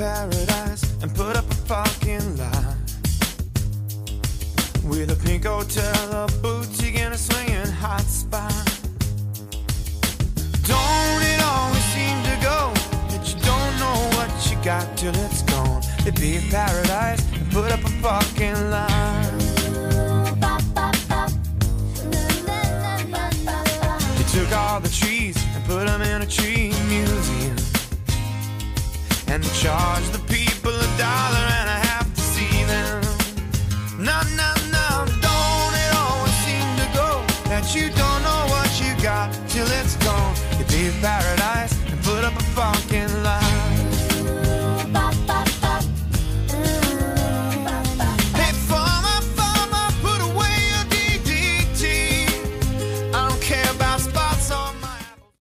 paradise and put up a fucking lie. With a pink hotel, a boutique, and a swinging hot spot. Don't it always seem to go that you don't know what you got till it's gone? Be a paradise and put up a fucking line. They took all the trees and put them in a tree. And they charged the people a dollar and a half to see them. No, no, no, don't it always seem to go that you don't know what you got till it's gone? You'd be paradise